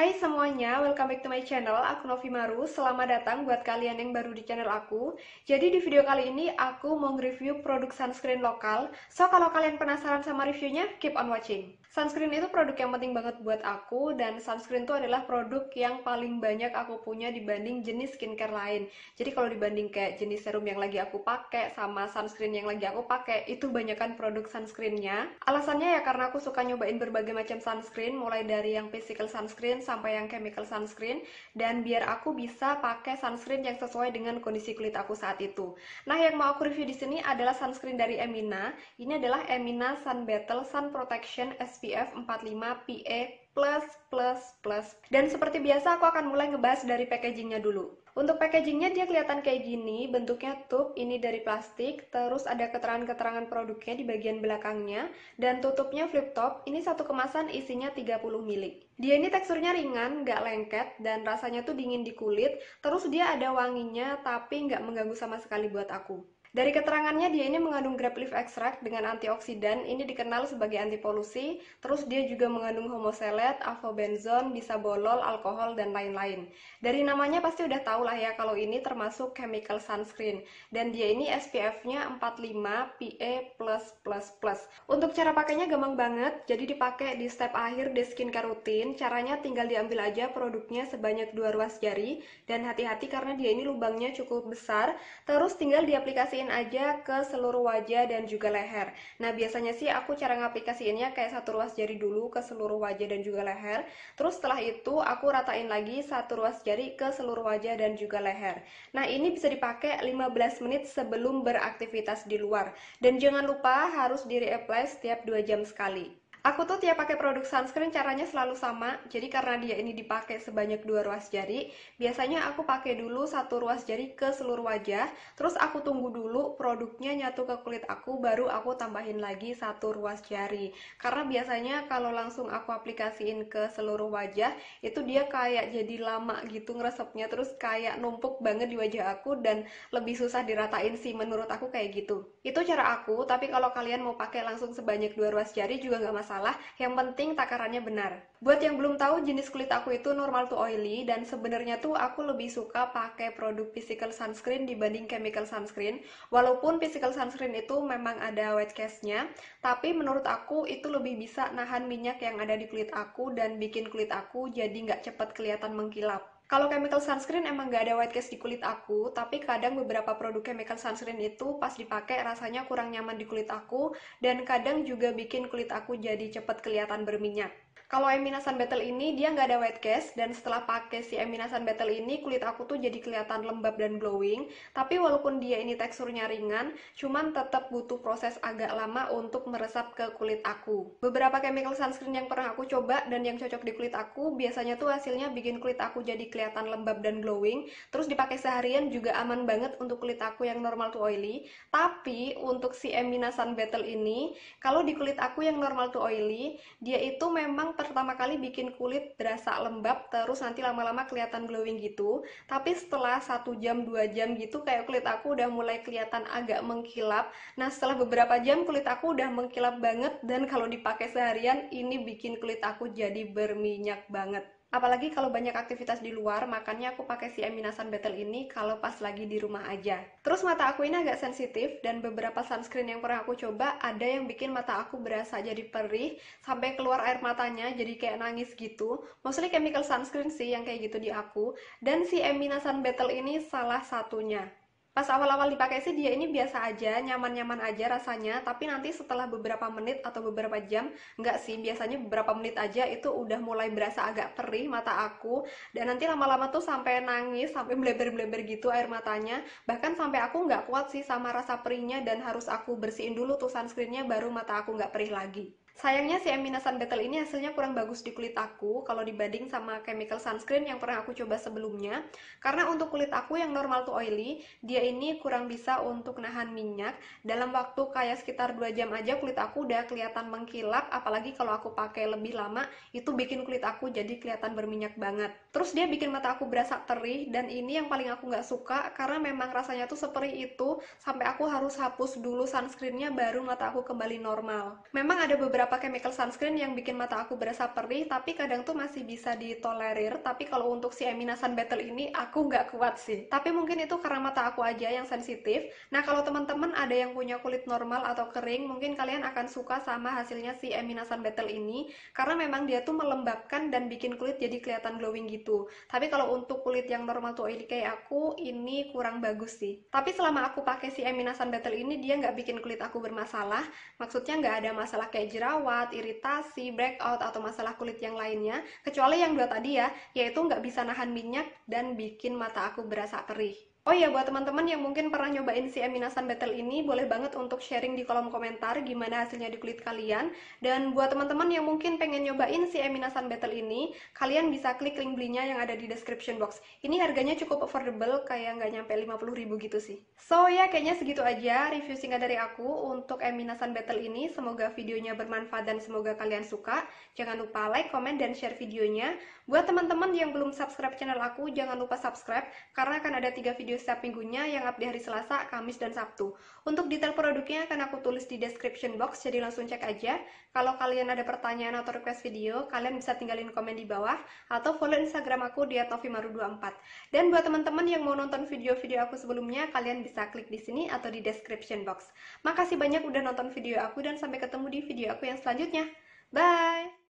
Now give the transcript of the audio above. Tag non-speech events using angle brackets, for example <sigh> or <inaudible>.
Hai semuanya, welcome back to my channel. Aku Novi Maru. Selamat datang buat kalian yang baru di channel aku. Jadi di video kali ini aku mau nge-review produk sunscreen lokal. So kalau kalian penasaran sama reviewnya, keep on watching. Sunscreen itu produk yang penting banget buat aku dan sunscreen itu adalah produk yang paling banyak aku punya dibanding jenis skincare lain. Jadi kalau dibanding kayak jenis serum yang lagi aku pakai sama sunscreen yang lagi aku pakai, itu banyakkan produk sunscreennya. Alasannya ya karena aku suka nyobain berbagai macam sunscreen, mulai dari yang physical sunscreen sampai yang chemical sunscreen dan biar aku bisa pakai sunscreen yang sesuai dengan kondisi kulit aku saat itu. Nah, yang mau aku review di sini adalah sunscreen dari Emina. Ini adalah Emina Sun Battle Sun Protection SPF 45 PA. Dan seperti biasa aku akan mulai ngebahas dari packagingnya dulu. Untuk packagingnya dia kelihatan kayak gini, bentuknya tube, ini dari plastik, terus ada keterangan-keterangan produknya di bagian belakangnya, dan tutupnya flip top, ini satu kemasan isinya 30 ml. Dia ini teksturnya ringan, nggak lengket, dan rasanya tuh dingin di kulit, terus dia ada wanginya, tapi nggak mengganggu sama sekali buat aku. Dari keterangannya dia ini mengandung grape leaf extract dengan antioksidan, ini dikenal sebagai anti polusi, terus dia juga mengandung homoselet, avobenzone, bisabolol, alkohol, dan lain-lain. Dari namanya pasti udah tau lah ya kalau ini termasuk chemical sunscreen, dan dia ini SPF-nya 45 PA+++. Untuk cara pakainya gampang banget, jadi dipakai di step akhir di skincare rutin, caranya tinggal diambil aja produknya sebanyak dua ruas jari, dan hati-hati karena dia ini lubangnya cukup besar, terus tinggal diaplikasi aplikasiin aja ke seluruh wajah dan juga leher. Nah, biasanya sih aku cara ngaplikasiinnya kayak satu ruas jari dulu ke seluruh wajah dan juga leher. Terus setelah itu aku ratain lagi satu ruas jari ke seluruh wajah dan juga leher. Nah, ini bisa dipakai 15 menit sebelum beraktivitas di luar. Dan jangan lupa harus di reapply setiap 2 jam sekali. Aku tuh tiap pakai produk sunscreen caranya selalu sama. Jadi karena dia ini dipakai sebanyak dua ruas jari, biasanya aku pakai dulu satu ruas jari ke seluruh wajah, terus aku tunggu dulu produknya nyatu ke kulit aku, baru aku tambahin lagi satu ruas jari. Karena biasanya kalau langsung aku aplikasiin ke seluruh wajah, itu dia kayak jadi lama gitu ngeresepnya, terus kayak numpuk banget di wajah aku dan lebih susah diratain sih menurut aku kayak gitu. Itu cara aku, tapi kalau kalian mau pakai langsung sebanyak dua ruas jari juga nggak masalah masalah, yang penting takarannya benar. Buat yang belum tahu jenis kulit aku itu normal to oily dan sebenarnya tuh aku lebih suka pakai produk physical sunscreen dibanding chemical sunscreen. Walaupun physical sunscreen itu memang ada white cast-nya, tapi menurut aku itu lebih bisa nahan minyak yang ada di kulit aku dan bikin kulit aku jadi nggak cepet kelihatan mengkilap. Kalau chemical sunscreen emang nggak ada white cast di kulit aku, tapi kadang beberapa produk chemical sunscreen itu pas dipakai rasanya kurang nyaman di kulit aku, dan kadang juga bikin kulit aku jadi cepat kelihatan berminyak. Kalau Eminasan Battle ini dia nggak ada white cast dan setelah pakai si Eminasan Battle ini kulit aku tuh jadi kelihatan lembab dan glowing. Tapi walaupun dia ini teksturnya ringan, cuman tetap butuh proses agak lama untuk meresap ke kulit aku. Beberapa chemical sunscreen yang pernah aku coba dan yang cocok di kulit aku biasanya tuh hasilnya bikin kulit aku jadi kelihatan lembab dan glowing. Terus dipakai seharian juga aman banget untuk kulit aku yang normal to oily. Tapi untuk si Eminasan Battle ini, kalau di kulit aku yang normal to oily, dia itu memang pertama kali bikin kulit berasa lembab terus nanti lama-lama kelihatan glowing gitu. Tapi setelah satu jam dua jam gitu kayak kulit aku udah mulai kelihatan agak mengkilap. Nah setelah beberapa jam kulit aku udah mengkilap banget dan kalau dipakai seharian ini bikin kulit aku jadi berminyak banget Apalagi kalau banyak aktivitas di luar, makanya aku pakai si Eminasan Battle ini kalau pas lagi di rumah aja. Terus mata aku ini agak sensitif dan beberapa sunscreen yang pernah aku coba ada yang bikin mata aku berasa jadi perih sampai keluar air matanya jadi kayak nangis gitu. Mostly chemical sunscreen sih yang kayak gitu di aku dan si Eminasan Battle ini salah satunya. Pas awal-awal dipakai sih dia ini biasa aja, nyaman-nyaman aja rasanya, tapi nanti setelah beberapa menit atau beberapa jam, enggak sih, biasanya beberapa menit aja itu udah mulai berasa agak perih mata aku, dan nanti lama-lama tuh sampai nangis, sampai <laughs> bleber-bleber gitu air matanya, bahkan sampai aku nggak kuat sih sama rasa perihnya dan harus aku bersihin dulu tuh sunscreennya baru mata aku nggak perih lagi. Sayangnya si Eminasan Battle ini hasilnya kurang bagus di kulit aku kalau dibanding sama chemical sunscreen yang pernah aku coba sebelumnya. Karena untuk kulit aku yang normal to oily, dia ini kurang bisa untuk nahan minyak. Dalam waktu kayak sekitar 2 jam aja kulit aku udah kelihatan mengkilap, apalagi kalau aku pakai lebih lama, itu bikin kulit aku jadi kelihatan berminyak banget. Terus dia bikin mata aku berasa perih, dan ini yang paling aku nggak suka karena memang rasanya tuh seperih itu, sampai aku harus hapus dulu sunscreennya baru mata aku kembali normal. Memang ada beberapa beberapa chemical sunscreen yang bikin mata aku berasa perih, tapi kadang tuh masih bisa ditolerir. Tapi kalau untuk si Eminasan Battle ini, aku nggak kuat sih. Tapi mungkin itu karena mata aku aja yang sensitif. Nah, kalau teman-teman ada yang punya kulit normal atau kering, mungkin kalian akan suka sama hasilnya si Eminasan Battle ini. Karena memang dia tuh melembabkan dan bikin kulit jadi kelihatan glowing gitu. Tapi kalau untuk kulit yang normal tuh oily kayak aku, ini kurang bagus sih. Tapi selama aku pakai si Eminasan Battle ini, dia nggak bikin kulit aku bermasalah. Maksudnya nggak ada masalah kayak jerawat, iritasi, breakout, atau masalah kulit yang lainnya, kecuali yang dua tadi ya, yaitu nggak bisa nahan minyak dan bikin mata aku berasa perih. Oh iya, buat teman-teman yang mungkin pernah nyobain si Eminasan Battle ini, boleh banget untuk sharing di kolom komentar gimana hasilnya di kulit kalian. Dan buat teman-teman yang mungkin pengen nyobain si Eminasan Battle ini, kalian bisa klik link belinya yang ada di description box. Ini harganya cukup affordable, kayak nggak nyampe 50 ribu gitu sih. So ya, kayaknya segitu aja review singkat dari aku untuk Eminasan Battle ini. Semoga videonya bermanfaat dan semoga kalian suka. Jangan lupa like, comment, dan share videonya. Buat teman-teman yang belum subscribe channel aku, jangan lupa subscribe, karena akan ada 3 video video setiap minggunya yang up di hari Selasa, Kamis, dan Sabtu. Untuk detail produknya akan aku tulis di description box, jadi langsung cek aja. Kalau kalian ada pertanyaan atau request video, kalian bisa tinggalin komen di bawah, atau follow Instagram aku di @novimaru24. Dan buat teman-teman yang mau nonton video-video aku sebelumnya, kalian bisa klik di sini atau di description box. Makasih banyak udah nonton video aku, dan sampai ketemu di video aku yang selanjutnya. Bye!